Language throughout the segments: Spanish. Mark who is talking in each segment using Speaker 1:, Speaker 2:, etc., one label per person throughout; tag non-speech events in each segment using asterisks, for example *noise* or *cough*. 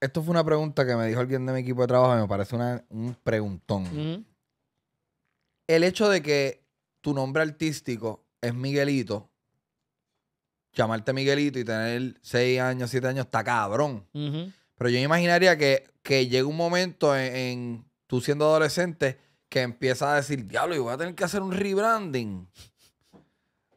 Speaker 1: esto fue una pregunta que me dijo alguien de mi equipo de trabajo y me parece una- un preguntón. El hecho de que tu nombre artístico es Miguelito, llamarte Miguelito y tener 6 años, 7 años, está cabrón. Pero yo me imaginaría que, que llega un momento en, en tú siendo adolescente que empiezas a decir, diablo, yo voy a tener que hacer un rebranding.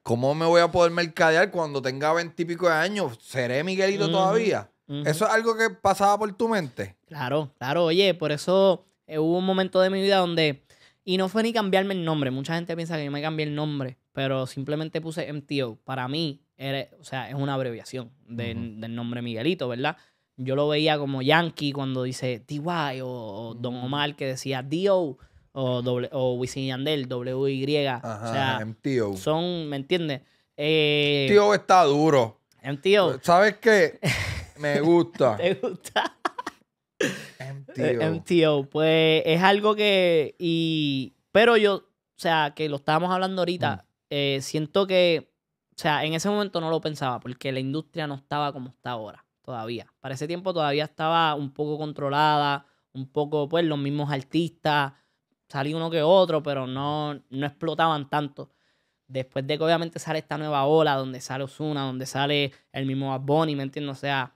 Speaker 1: ¿Cómo me voy a poder mercadear cuando tenga veintipico de años? ¿Seré Miguelito todavía? ¿Eso es algo que pasaba por tu mente?
Speaker 2: Claro, claro, oye, por eso eh, hubo un momento de mi vida donde, y no fue ni cambiarme el nombre, mucha gente piensa que yo me cambié el nombre, pero simplemente puse MTO. Para mí, era, o sea, es una abreviación de- del nombre Miguelito, ¿verdad? Yo lo veía como Yankee cuando dice DY o, o Don. Omar que decía DO o, doble, o Wisin Yandel, WY.
Speaker 1: Ajá,
Speaker 2: o sea,
Speaker 1: MTO.
Speaker 2: son, ¿me entiendes? Eh,
Speaker 1: MTO está duro.
Speaker 2: MTO,
Speaker 1: ¿Sabes qué? *laughs* Me gusta. *laughs*
Speaker 2: ¿te gusta?
Speaker 1: MTO.
Speaker 2: Eh, MTO, pues es algo que. Y, pero yo, o sea, que lo estábamos hablando ahorita, eh, siento que, o sea, en ese momento no lo pensaba, porque la industria no estaba como está ahora, todavía. Para ese tiempo todavía estaba un poco controlada, un poco, pues, los mismos artistas, salía uno que otro, pero no, no explotaban tanto. Después de que obviamente sale esta nueva ola, donde sale Osuna, donde sale el mismo Bad Bunny, ¿me entiendes? O sea,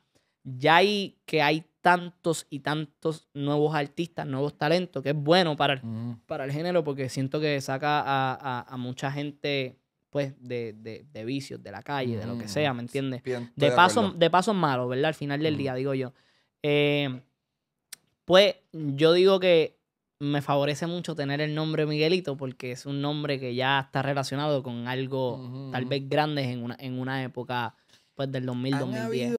Speaker 2: ya hay que hay tantos y tantos nuevos artistas, nuevos talentos, que es bueno para el, para el género porque siento que saca a, a- a mucha gente pues de, de- de vicios, de la calle, de lo que sea, ¿me entiendes?
Speaker 1: Bien,
Speaker 2: De paso, de pasos malos, ¿verdad? Al final del día, digo yo. Eh, pues yo digo que me favorece mucho tener el nombre Miguelito porque es un nombre que ya está relacionado con algo tal vez grande en una, en una época pues del 2000,
Speaker 1: Han
Speaker 2: 2010.
Speaker 1: habido